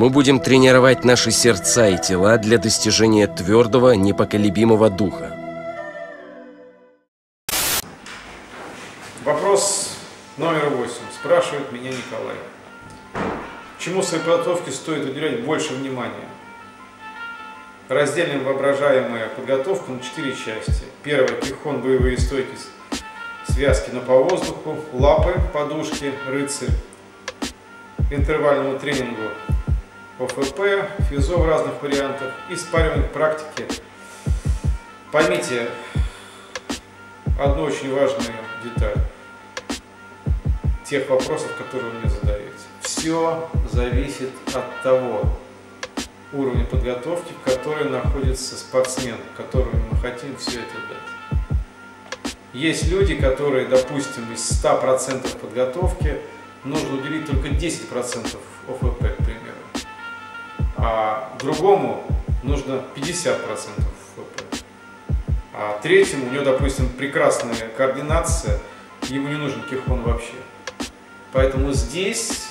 Мы будем тренировать наши сердца и тела для достижения твердого, непоколебимого духа. Вопрос номер восемь. Спрашивает меня Николай. Чему в своей подготовке стоит уделять больше внимания? Разделим воображаемую подготовку на четыре части. Первое – кихон, боевые стойки, связки, но по воздуху, лапы, подушки, рыцарь. Интервальному тренингу ОФП, физо в разных вариантах и спаривание практики. Поймите одну очень важную деталь тех вопросов, которые вы мне задаете. Все зависит от того уровня подготовки, в котором находится спортсмен, которому мы хотим все это дать. Есть люди, которые, допустим, из 100% подготовки нужно уделить только 10% ОФП. А другому нужно 50% ОФП. А третьему, у него, допустим, прекрасная координация, ему не нужен кихон вообще. Поэтому здесь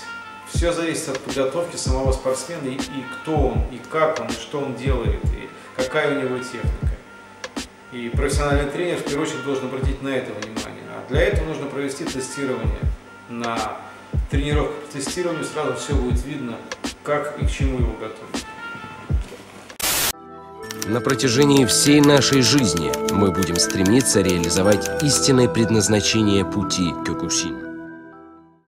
все зависит от подготовки самого спортсмена и, и кто он, и как он, и что он делает, и какая у него техника. И профессиональный тренер в первую очередь должен обратить на это внимание. А для этого нужно провести тестирование. На тренировках по тестированию сразу все будет видно, как и к чему его готовить. На протяжении всей нашей жизни мы будем стремиться реализовать истинное предназначение пути Кёкусин.